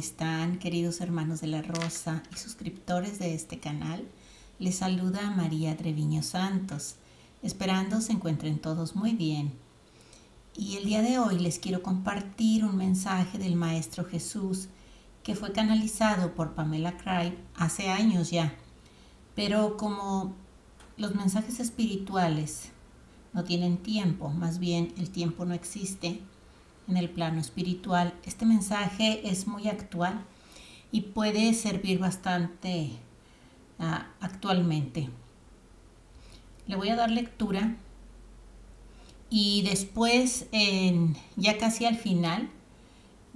están, queridos hermanos de la Rosa y suscriptores de este canal? Les saluda María Treviño Santos, esperando se encuentren todos muy bien. Y el día de hoy les quiero compartir un mensaje del Maestro Jesús que fue canalizado por Pamela Craig hace años ya. Pero como los mensajes espirituales no tienen tiempo, más bien el tiempo no existe, en el plano espiritual. Este mensaje es muy actual y puede servir bastante uh, actualmente. Le voy a dar lectura y después, en, ya casi al final,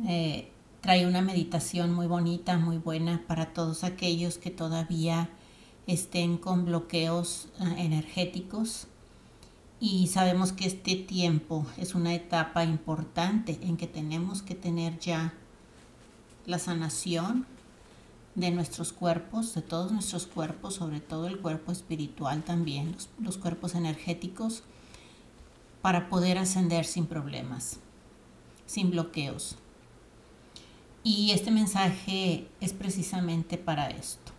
eh, trae una meditación muy bonita, muy buena para todos aquellos que todavía estén con bloqueos uh, energéticos y sabemos que este tiempo es una etapa importante en que tenemos que tener ya la sanación de nuestros cuerpos, de todos nuestros cuerpos, sobre todo el cuerpo espiritual también, los, cuerpos energéticos, para poder ascender sin problemas, sin bloqueos. Y este mensaje es precisamente para esto.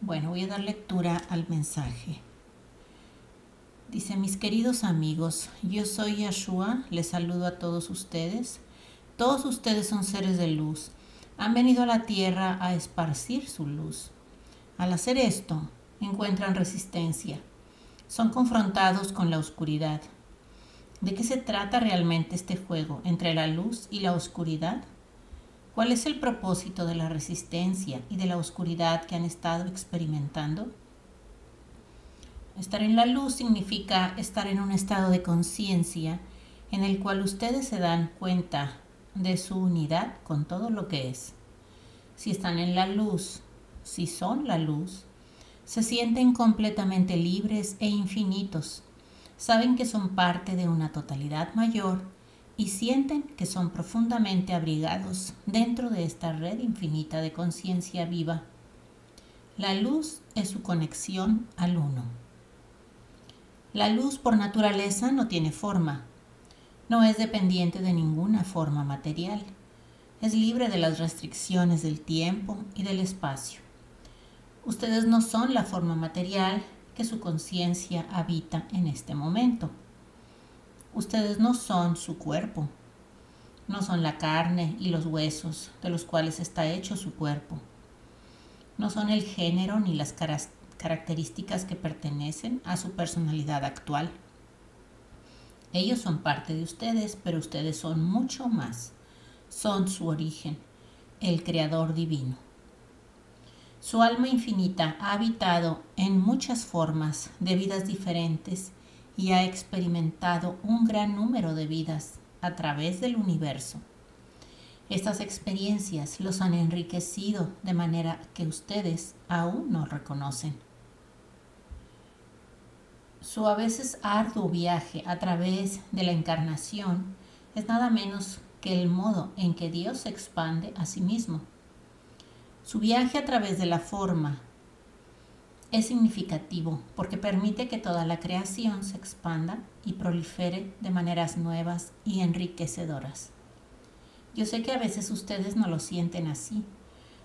Bueno, voy a dar lectura al mensaje. Dice, mis queridos amigos, yo soy Yeshua, les saludo a todos ustedes. Todos ustedes son seres de luz. Han venido a la tierra a esparcir su luz. Al hacer esto, encuentran resistencia. Son confrontados con la oscuridad. ¿De qué se trata realmente este juego entre la luz y la oscuridad? ¿Cuál es el propósito de la resistencia y de la oscuridad que han estado experimentando? Estar en la luz significa estar en un estado de conciencia en el cual ustedes se dan cuenta de su unidad con todo lo que es. Si están en la luz, si son la luz, se sienten completamente libres e infinitos. Saben que son parte de una totalidad mayor y sienten que son profundamente abrigados dentro de esta red infinita de conciencia viva. La luz es su conexión al uno. La luz por naturaleza no tiene forma, no es dependiente de ninguna forma material, es libre de las restricciones del tiempo y del espacio. Ustedes no son la forma material que su conciencia habita en este momento. Ustedes no son su cuerpo, no son la carne y los huesos de los cuales está hecho su cuerpo. No son el género ni las características que pertenecen a su personalidad actual. Ellos son parte de ustedes, pero ustedes son mucho más. Son su origen, el Creador Divino. Su alma infinita ha habitado en muchas formas de vidas diferentes y ha experimentado un gran número de vidas a través del universo. Estas experiencias los han enriquecido de manera que ustedes aún no reconocen. Su a veces arduo viaje a través de la encarnación es nada menos que el modo en que Dios se expande a sí mismo. Su viaje a través de la forma es significativo porque permite que toda la creación se expanda y prolifere de maneras nuevas y enriquecedoras. Yo sé que a veces ustedes no lo sienten así.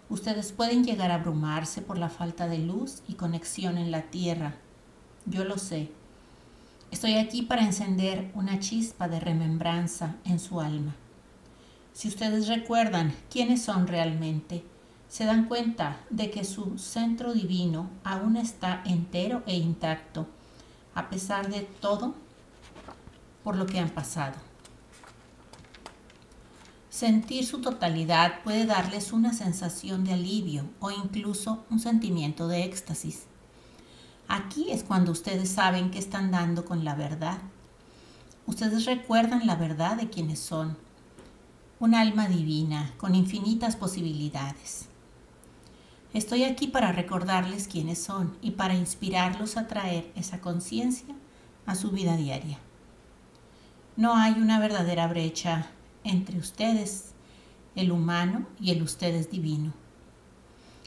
Ustedes pueden llegar a abrumarse por la falta de luz y conexión en la tierra yo lo sé. Estoy aquí para encender una chispa de remembranza en su alma. Si ustedes recuerdan quiénes son realmente, se dan cuenta de que su centro divino aún está entero e intacto, a pesar de todo por lo que han pasado. Sentir su totalidad puede darles una sensación de alivio o incluso un sentimiento de éxtasis. Aquí es cuando ustedes saben que están dando con la verdad. Ustedes recuerdan la verdad de quienes son. Un alma divina con infinitas posibilidades. Estoy aquí para recordarles quiénes son y para inspirarlos a traer esa conciencia a su vida diaria. No hay una verdadera brecha entre ustedes, el humano, y el ustedes divino.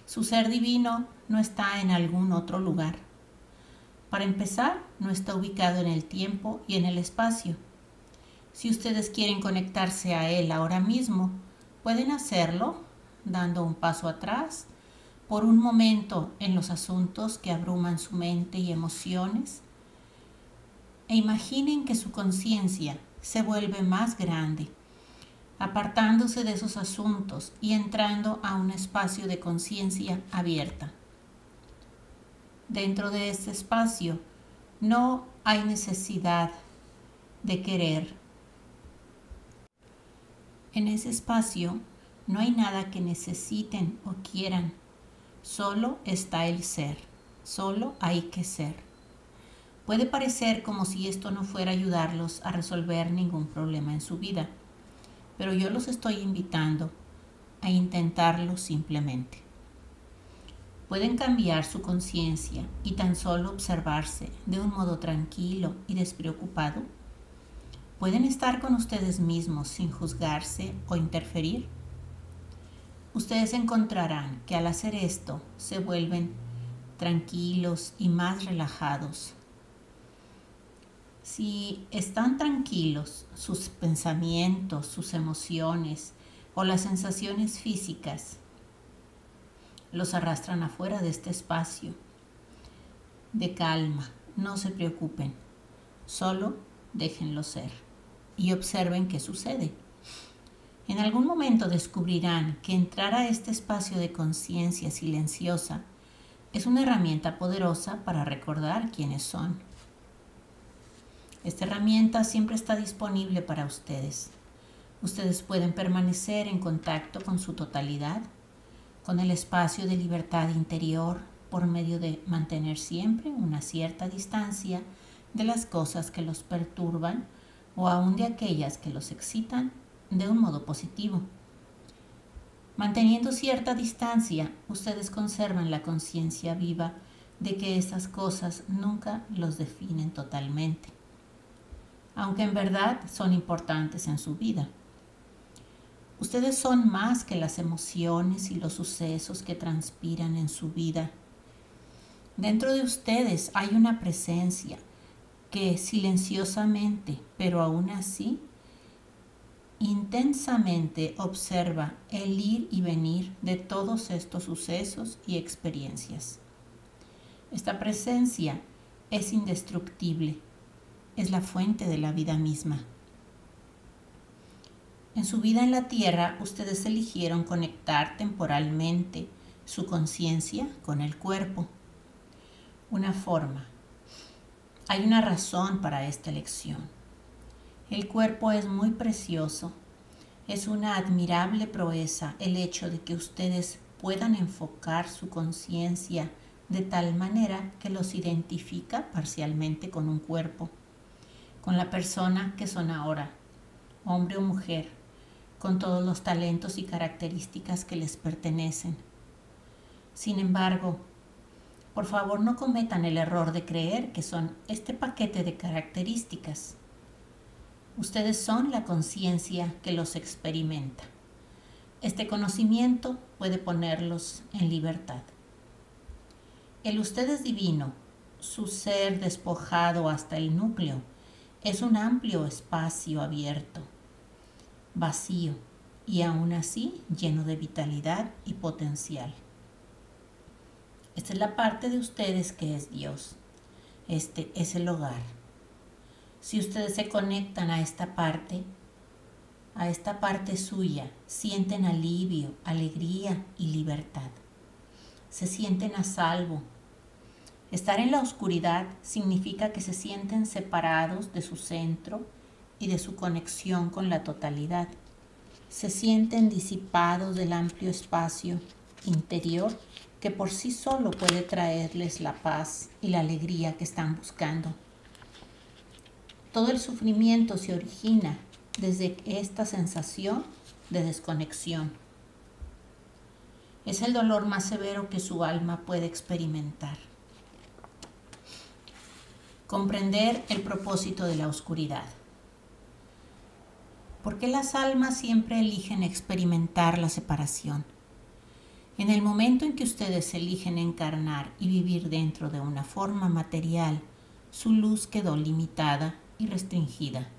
Su ser divino no está en algún otro lugar para empezar, no está ubicado en el tiempo y en el espacio. Si ustedes quieren conectarse a Él ahora mismo, Pueden hacerlo dando un paso atrás por un momento en los asuntos que abruman su mente y emociones e imaginen que su conciencia se vuelve más grande, apartándose de esos asuntos y entrando a un espacio de conciencia abierta. Dentro de este espacio no hay necesidad de querer. En ese espacio no hay nada que necesiten o quieran, solo está el ser, solo hay que ser. Puede parecer como si esto no fuera ayudarlos a resolver ningún problema en su vida, pero yo los estoy invitando a intentarlo simplemente. Pueden cambiar su conciencia y tan solo observarse de un modo tranquilo y despreocupado. Pueden estar con ustedes mismos sin juzgarse o interferir. Ustedes encontrarán que al hacer esto se vuelven tranquilos y más relajados si están tranquilos sus pensamientos, sus emociones o las sensaciones físicas, los arrastran afuera de este espacio de calma. No se preocupen, solo déjenlo ser y observen qué sucede. En algún momento descubrirán que entrar a este espacio de conciencia silenciosa es una herramienta poderosa para recordar quiénes son esta herramienta siempre está disponible para ustedes. Ustedes pueden permanecer en contacto con su totalidad, con el espacio de libertad interior por medio de mantener siempre una cierta distancia de las cosas que los perturban o aún de aquellas que los excitan de un modo positivo. Manteniendo cierta distancia, ustedes conservan la conciencia viva de que esas cosas nunca los definen totalmente aunque en verdad son importantes en su vida. Ustedes son más que las emociones y los sucesos que transpiran en su vida. Dentro de ustedes hay una presencia que silenciosamente, pero aún así, intensamente observa el ir y venir de todos estos sucesos y experiencias. Esta presencia es indestructible es la fuente de la vida misma. En su vida en la tierra, ustedes eligieron conectar temporalmente su conciencia con el cuerpo. Una forma. Hay una razón para esta elección. El cuerpo es muy precioso. Es una admirable proeza el hecho de que ustedes puedan enfocar su conciencia de tal manera que los identifica parcialmente con un cuerpo con la persona que son ahora, hombre o mujer, con todos los talentos y características que les pertenecen. Sin embargo, por favor no cometan el error de creer que son este paquete de características. Ustedes son la conciencia que los experimenta. Este conocimiento puede ponerlos en libertad. El usted es divino, su ser despojado hasta el núcleo, es un amplio espacio abierto, vacío y aún así lleno de vitalidad y potencial. Esta es la parte de ustedes que es Dios. Este es el hogar. Si ustedes se conectan a esta parte, a esta parte suya, sienten alivio, alegría y libertad. Se sienten a salvo, Estar en la oscuridad significa que se sienten separados de su centro y de su conexión con la totalidad. Se sienten disipados del amplio espacio interior que por sí solo puede traerles la paz y la alegría que están buscando. Todo el sufrimiento se origina desde esta sensación de desconexión. Es el dolor más severo que su alma puede experimentar comprender el propósito de la oscuridad. ¿Por qué las almas siempre eligen experimentar la separación? En el momento en que ustedes eligen encarnar y vivir dentro de una forma material, su luz quedó limitada y restringida.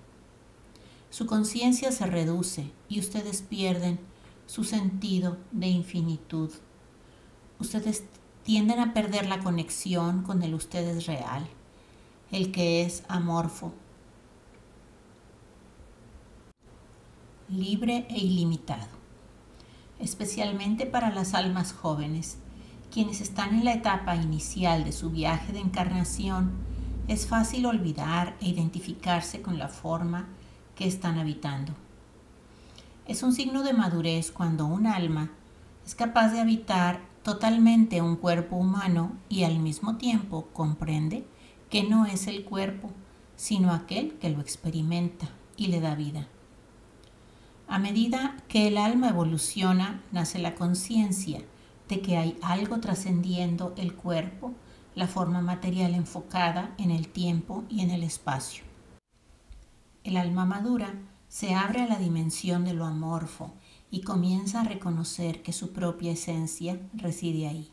Su conciencia se reduce y ustedes pierden su sentido de infinitud. Ustedes tienden a perder la conexión con el ustedes real, el que es amorfo, libre e ilimitado, especialmente para las almas jóvenes, quienes están en la etapa inicial de su viaje de encarnación, es fácil olvidar e identificarse con la forma que están habitando. Es un signo de madurez cuando un alma es capaz de habitar totalmente un cuerpo humano y al mismo tiempo comprende que no es el cuerpo, sino aquel que lo experimenta y le da vida. A medida que el alma evoluciona, nace la conciencia de que hay algo trascendiendo el cuerpo, la forma material enfocada en el tiempo y en el espacio. El alma madura se abre a la dimensión de lo amorfo y comienza a reconocer que su propia esencia reside ahí.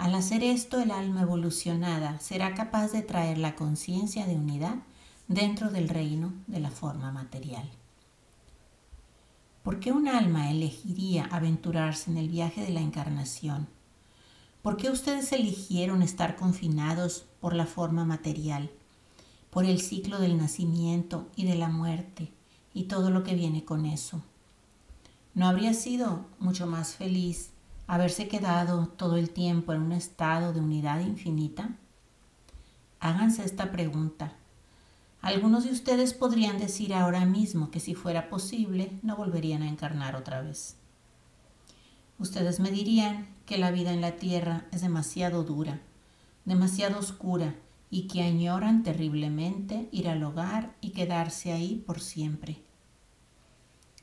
Al hacer esto, el alma evolucionada será capaz de traer la conciencia de unidad dentro del reino de la forma material. ¿Por qué un alma elegiría aventurarse en el viaje de la encarnación? ¿Por qué ustedes eligieron estar confinados por la forma material, por el ciclo del nacimiento y de la muerte y todo lo que viene con eso? ¿No habría sido mucho más feliz haberse quedado todo el tiempo en un estado de unidad infinita? Háganse esta pregunta algunos de ustedes podrían decir ahora mismo que si fuera posible no volverían a encarnar otra vez. Ustedes me dirían que la vida en la tierra es demasiado dura, demasiado oscura y que añoran terriblemente ir al hogar y quedarse ahí por siempre.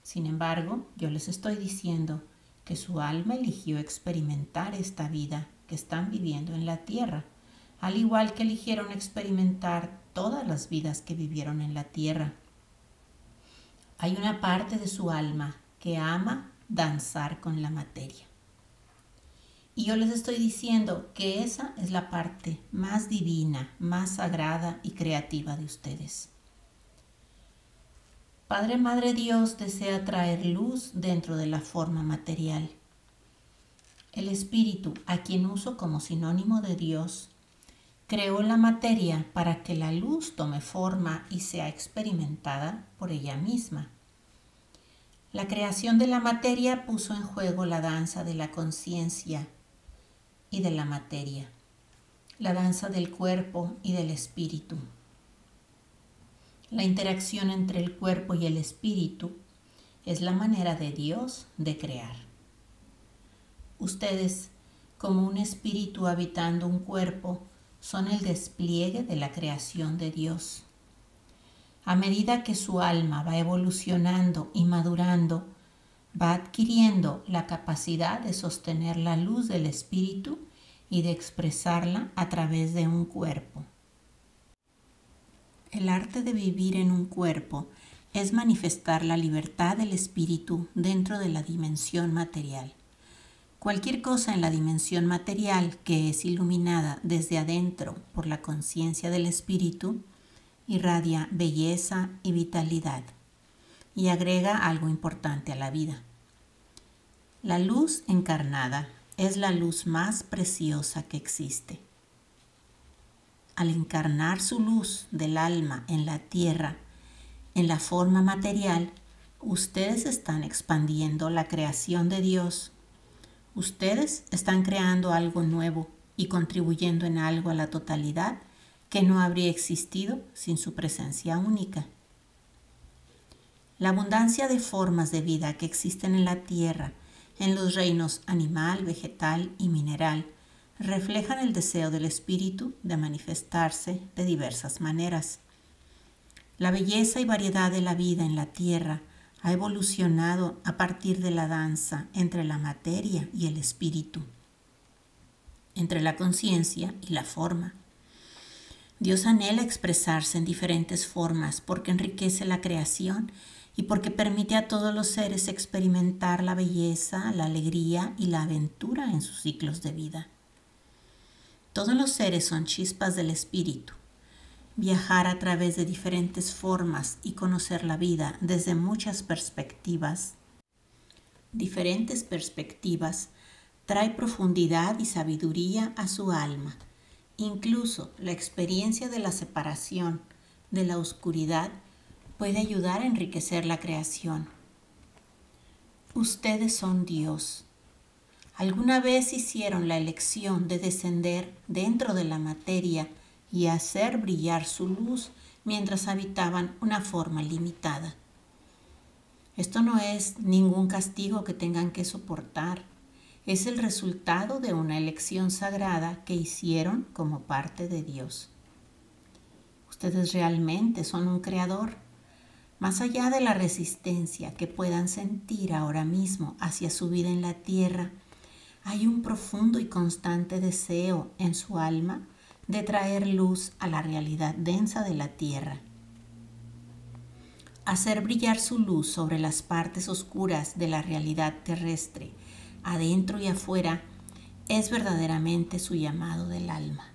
Sin embargo, yo les estoy diciendo que su alma eligió experimentar esta vida que están viviendo en la tierra, al igual que eligieron experimentar todas las vidas que vivieron en la tierra. Hay una parte de su alma que ama danzar con la materia. Y yo les estoy diciendo que esa es la parte más divina, más sagrada y creativa de ustedes. Padre Madre Dios desea traer luz dentro de la forma material. El Espíritu, a quien uso como sinónimo de Dios, creó la materia para que la luz tome forma y sea experimentada por ella misma. La creación de la materia puso en juego la danza de la conciencia y de la materia, la danza del cuerpo y del espíritu. La interacción entre el cuerpo y el espíritu es la manera de Dios de crear. Ustedes, como un espíritu habitando un cuerpo, son el despliegue de la creación de Dios. A medida que su alma va evolucionando y madurando, va adquiriendo la capacidad de sostener la luz del Espíritu y de expresarla a través de un cuerpo. El arte de vivir en un cuerpo es manifestar la libertad del espíritu dentro de la dimensión material. Cualquier cosa en la dimensión material que es iluminada desde adentro por la conciencia del espíritu irradia belleza y vitalidad y agrega algo importante a la vida. La luz encarnada es la luz más preciosa que existe. Al encarnar su luz del alma en la tierra, en la forma material, ustedes están expandiendo la creación de Dios Ustedes están creando algo nuevo y contribuyendo en algo a la totalidad que no habría existido sin su presencia única. La abundancia de formas de vida que existen en la Tierra, en los reinos animal, vegetal y mineral, reflejan el deseo del espíritu de manifestarse de diversas maneras. La belleza y variedad de la vida en la Tierra ha evolucionado a partir de la danza entre la materia y el espíritu, entre la conciencia y la forma. Dios anhela expresarse en diferentes formas porque enriquece la creación y porque permite a todos los seres experimentar la belleza, la alegría y la aventura en sus ciclos de vida. Todos los seres son chispas del espíritu viajar a través de diferentes formas y conocer la vida desde muchas perspectivas, diferentes perspectivas trae profundidad y sabiduría a su alma. Incluso la experiencia de la separación de la oscuridad puede ayudar a enriquecer la creación. Ustedes son Dios. ¿Alguna vez hicieron la elección de descender dentro de la materia y hacer brillar su luz mientras habitaban una forma limitada? Esto no es ningún castigo que tengan que soportar. Es el resultado de una elección sagrada que hicieron como parte de Dios. Ustedes realmente son un creador. Más allá de la resistencia que puedan sentir ahora mismo hacia su vida en la tierra, hay un profundo y constante deseo en su alma de traer luz a la realidad densa de la tierra hacer brillar su luz sobre las partes oscuras de la realidad terrestre, adentro y afuera, es verdaderamente su llamado del alma.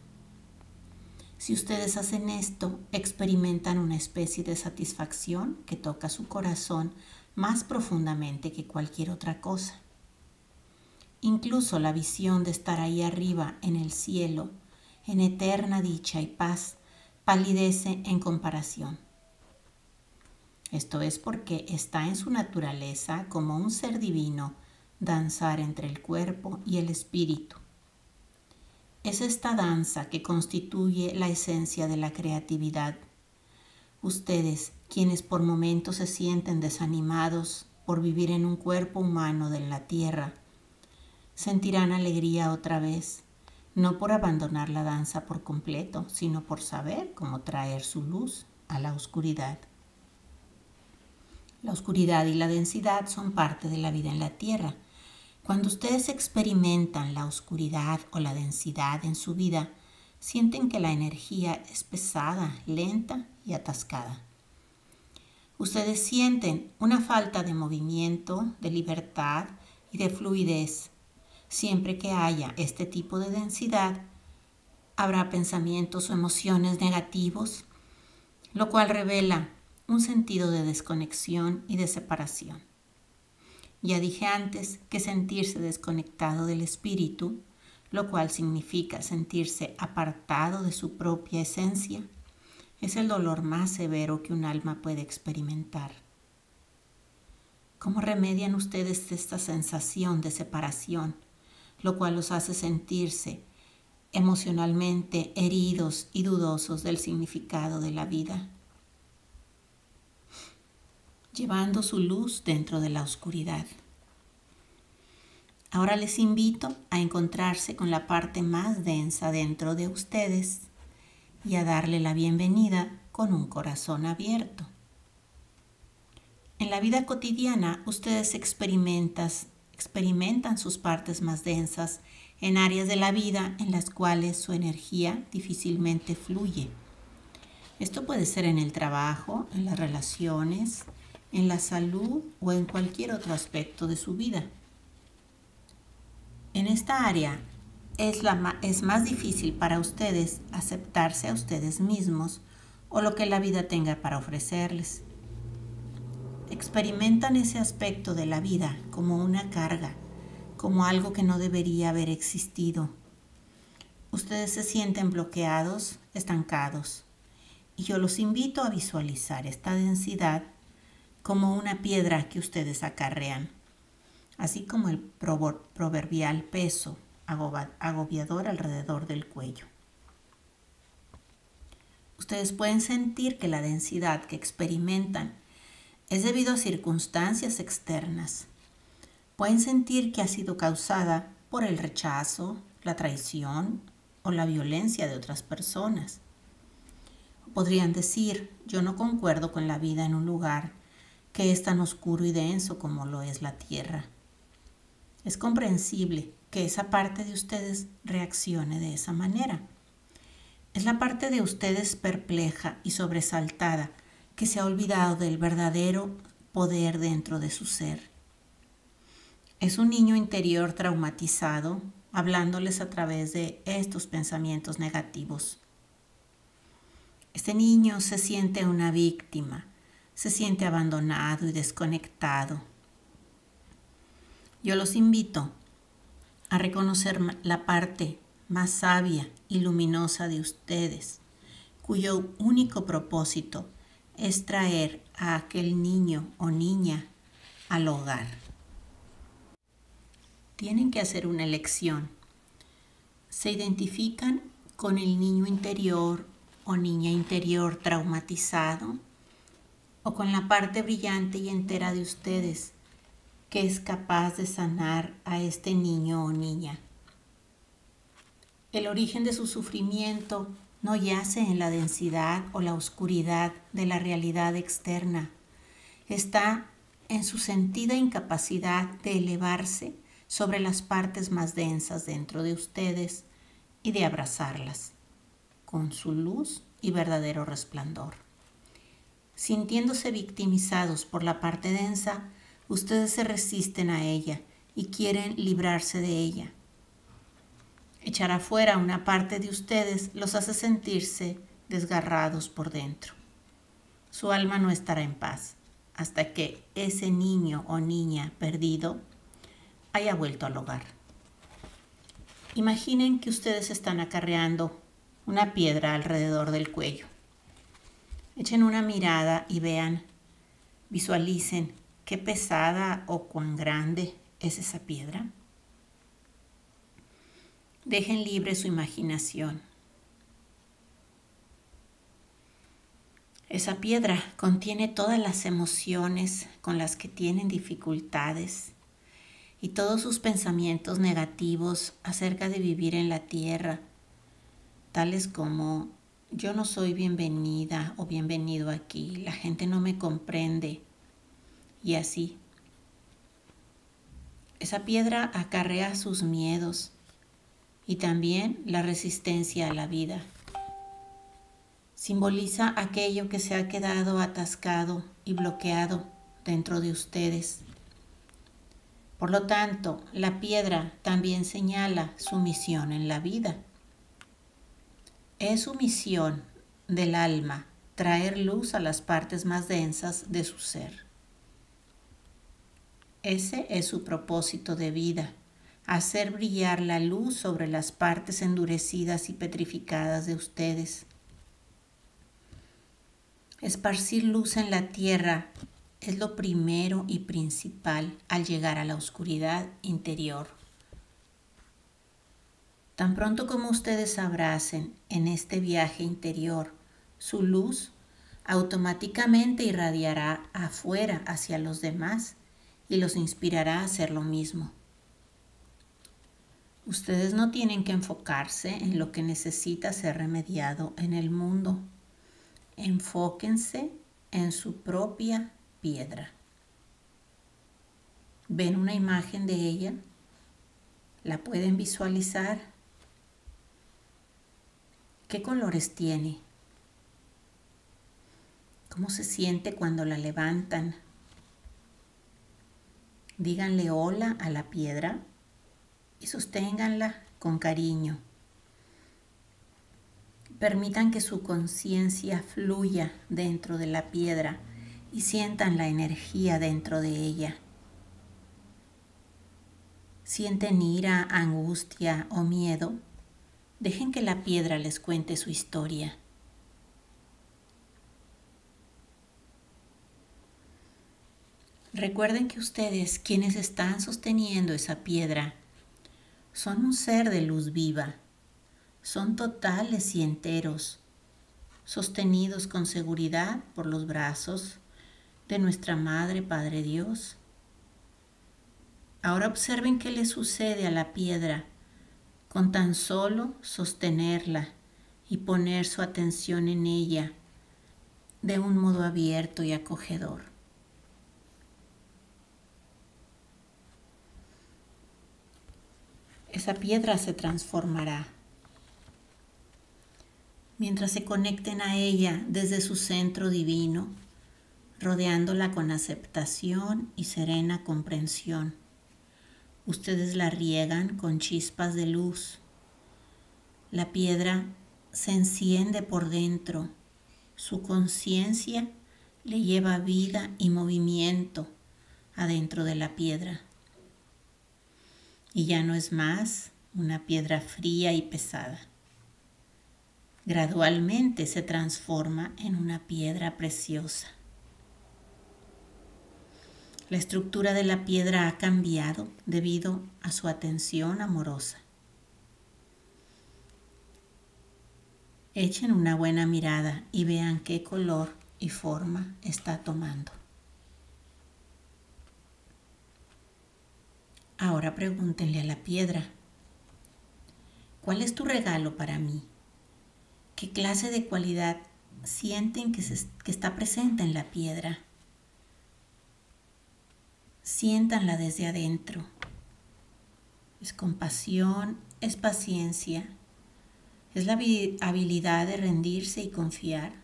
Si ustedes hacen esto, experimentan una especie de satisfacción que toca su corazón más profundamente que cualquier otra cosa. Incluso la visión de estar ahí arriba en el cielo, en eterna dicha y paz, palidece en comparación. Esto es porque está en su naturaleza como un ser divino danzar entre el cuerpo y el espíritu. Es esta danza que constituye la esencia de la creatividad. Ustedes, quienes por momentos se sienten desanimados por vivir en un cuerpo humano de la tierra, sentirán alegría otra vez, no por abandonar la danza por completo, sino por saber cómo traer su luz a la oscuridad. La oscuridad y la densidad son parte de la vida en la Tierra. Cuando ustedes experimentan la oscuridad o la densidad en su vida, sienten que la energía es pesada, lenta y atascada. Ustedes sienten una falta de movimiento, de libertad y de fluidez. Siempre que haya este tipo de densidad, habrá pensamientos o emociones negativos, lo cual revela un sentido de desconexión y de separación. Ya dije antes que sentirse desconectado del espíritu, lo cual significa sentirse apartado de su propia esencia, es el dolor más severo que un alma puede experimentar. ¿Cómo remedian ustedes esta sensación de separación, lo cual los hace sentirse emocionalmente heridos y dudosos del significado de la vida? llevando su luz dentro de la oscuridad. Ahora les invito a encontrarse con la parte más densa dentro de ustedes y a darle la bienvenida con un corazón abierto. En la vida cotidiana ustedes experimentan, experimentan sus partes más densas en áreas de la vida en las cuales su energía difícilmente fluye. Esto puede ser en el trabajo, en las relaciones, en la salud o en cualquier otro aspecto de su vida. En esta área es, más difícil para ustedes aceptarse a ustedes mismos o lo que la vida tenga para ofrecerles. Experimentan ese aspecto de la vida como una carga, como algo que no debería haber existido. Ustedes se sienten bloqueados, estancados, y yo los invito a visualizar esta densidad como una piedra que ustedes acarrean, así como el proverbial peso agobiador alrededor del cuello. Ustedes pueden sentir que la densidad que experimentan es debido a circunstancias externas. Pueden sentir que ha sido causada por el rechazo, la traición o la violencia de otras personas. Podrían decir, yo no concuerdo con la vida en un lugar que es tan oscuro y denso como lo es la tierra. Es comprensible que esa parte de ustedes reaccione de esa manera. Es la parte de ustedes perpleja y sobresaltada que se ha olvidado del verdadero poder dentro de su ser. Es un niño interior traumatizado hablándoles a través de estos pensamientos negativos. Este niño se siente una víctima se siente abandonado y desconectado. Yo los invito a reconocer la parte más sabia y luminosa de ustedes, cuyo único propósito es traer a aquel niño o niña al hogar. Tienen que hacer una elección. Se identifican con el niño interior o niña interior traumatizado o con la parte brillante y entera de ustedes que es capaz de sanar a este niño o niña. El origen de su sufrimiento no yace en la densidad o la oscuridad de la realidad externa, está en su sentida incapacidad de elevarse sobre las partes más densas dentro de ustedes y de abrazarlas con su luz y verdadero resplandor. Sintiéndose victimizados por la parte densa, ustedes se resisten a ella y quieren librarse de ella. Echar afuera una parte de ustedes los hace sentirse desgarrados por dentro. Su alma no estará en paz hasta que ese niño o niña perdido haya vuelto al hogar. Imaginen que ustedes están acarreando una piedra alrededor del cuello. Echen una mirada y vean, visualicen qué pesada o cuán grande es esa piedra. Dejen libre su imaginación. Esa piedra contiene todas las emociones con las que tienen dificultades y todos sus pensamientos negativos acerca de vivir en la tierra, tales como yo no soy bienvenida o bienvenido aquí, la gente no me comprende y así. Esa piedra acarrea sus miedos y también la resistencia a la vida. Simboliza aquello que se ha quedado atascado y bloqueado dentro de ustedes por lo tanto, la piedra también señala su misión en la vida. Es su misión del alma traer luz a las partes más densas de su ser. Ese es su propósito de vida, hacer brillar la luz sobre las partes endurecidas y petrificadas de ustedes. Esparcir luz en la tierra es lo primero y principal al llegar a la oscuridad interior. Tan pronto como ustedes abracen en este viaje interior su luz, automáticamente irradiará afuera hacia los demás y los inspirará a hacer lo mismo. Ustedes no tienen que enfocarse en lo que necesita ser remediado en el mundo. Enfóquense en su propia piedra. ¿Ven una imagen de ella? ¿La pueden visualizar? ¿Qué colores tiene? ¿Cómo se siente cuando la levantan? Díganle hola a la piedra y sosténganla con cariño. Permitan que su conciencia fluya dentro de la piedra y sientan la energía dentro de ella. Sienten ira, angustia o miedo, dejen que la piedra les cuente su historia. Recuerden que ustedes, quienes están sosteniendo esa piedra, son un ser de luz viva, son totales y enteros, sostenidos con seguridad por los brazos, de nuestra Madre Padre Dios. Ahora observen qué le sucede a la piedra con tan solo sostenerla y poner su atención en ella de un modo abierto y acogedor. Esa piedra se transformará. Mientras se conecten a ella desde su centro divino, rodeándola con aceptación y serena comprensión. Ustedes la riegan con chispas de luz. La piedra se enciende por dentro. Su conciencia le lleva vida y movimiento adentro de la piedra. Y ya no es más una piedra fría y pesada. Gradualmente se transforma en una piedra preciosa. La estructura de la piedra ha cambiado debido a su atención amorosa. Echen una buena mirada y vean qué color y forma está tomando. Ahora pregúntenle a la piedra, ¿cuál es tu regalo para mí? ¿Qué clase de cualidad sienten que, que está presente en la piedra? Siéntanla desde adentro. Es compasión, es paciencia, es la habilidad de rendirse y confiar.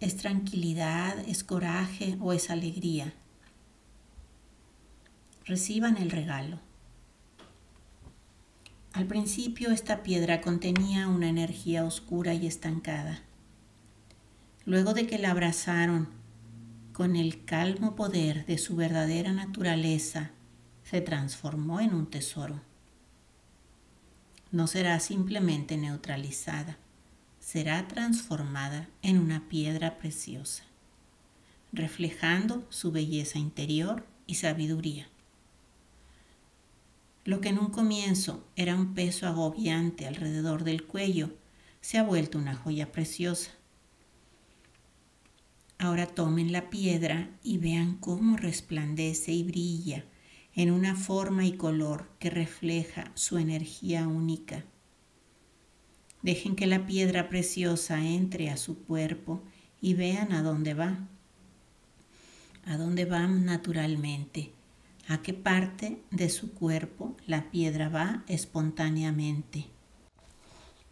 Es tranquilidad, es coraje o es alegría reciban el regalo. Al principio esta piedra contenía una energía oscura y estancada. Luego de que la abrazaron con el calmo poder de su verdadera naturaleza, se transformó en un tesoro. No será simplemente neutralizada, será transformada en una piedra preciosa, reflejando su belleza interior y sabiduría. Lo que en un comienzo era un peso agobiante alrededor del cuello, se ha vuelto una joya preciosa. Ahora tomen la piedra y vean cómo resplandece y brilla en una forma y color que refleja su energía única. Dejen que la piedra preciosa entre a su cuerpo y vean a dónde va. A dónde va naturalmente a qué parte de su cuerpo la piedra va espontáneamente.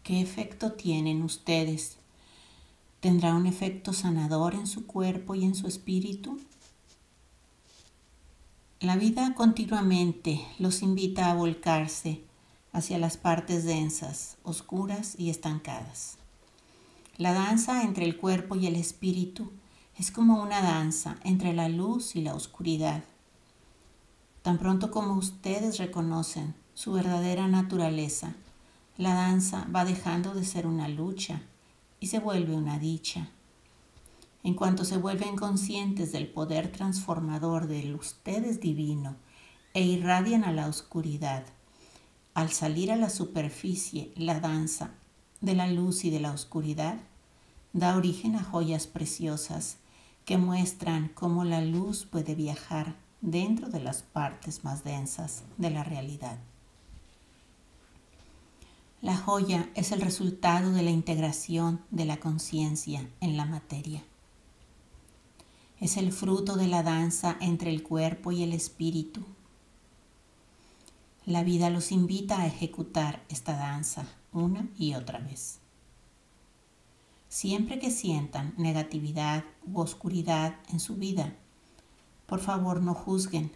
¿Qué efecto tienen ustedes? ¿Tendrá un efecto sanador en su cuerpo y en su espíritu? La vida continuamente los invita a volcarse hacia las partes densas, oscuras y estancadas. La danza entre el cuerpo y el espíritu es como una danza entre la luz y la oscuridad Tan pronto como ustedes reconocen su verdadera naturaleza, la danza va dejando de ser una lucha y se vuelve una dicha. En cuanto se vuelven conscientes del poder transformador del ustedes divino e irradian a la oscuridad, al salir a la superficie la danza de la luz y de la oscuridad, da origen a joyas preciosas que muestran cómo la luz puede viajar dentro de las partes más densas de la realidad. La joya es el resultado de la integración de la conciencia en la materia. Es el fruto de la danza entre el cuerpo y el espíritu. La vida los invita a ejecutar esta danza una y otra vez. Siempre que sientan negatividad u oscuridad en su vida, por favor, no juzguen.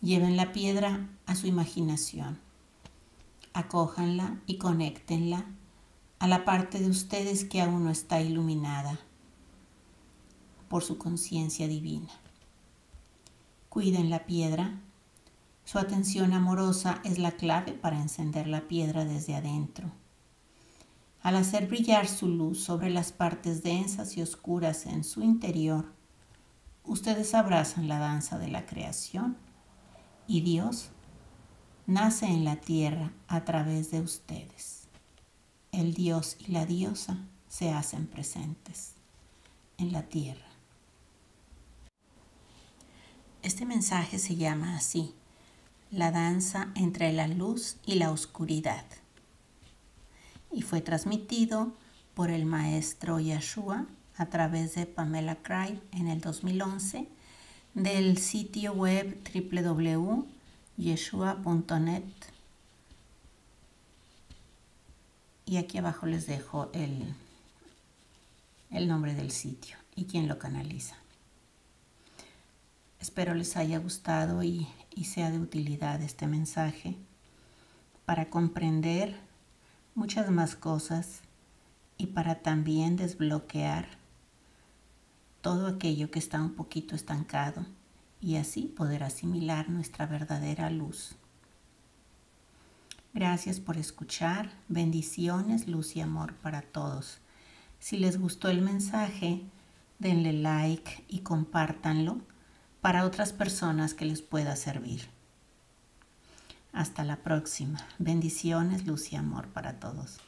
Lleven la piedra a su imaginación. Acójanla y conéctenla a la parte de ustedes que aún no está iluminada por su conciencia divina. Cuiden la piedra. Su atención amorosa es la clave para encender la piedra desde adentro. Al hacer brillar su luz sobre las partes densas y oscuras en su interior, ustedes abrazan la danza de la creación y Dios nace en la tierra a través de ustedes. El Dios y la diosa se hacen presentes en la tierra. Este mensaje se llama así, la danza entre la luz y la oscuridad. Y fue transmitido por el maestro Yeshua a través de Pamela Cry en el 2011 del sitio web www.yeshua.net y aquí abajo les dejo el, el nombre del sitio y quién lo canaliza. Espero les haya gustado y, y sea de utilidad este mensaje para comprender muchas más cosas y para también desbloquear todo aquello que está un poquito estancado y así poder asimilar nuestra verdadera luz Gracias por escuchar. Bendiciones, luz y amor para todos. Si les gustó el mensaje, denle like y compártanlo para otras personas que les pueda servir. Hasta la próxima. Bendiciones, luz y amor para todos.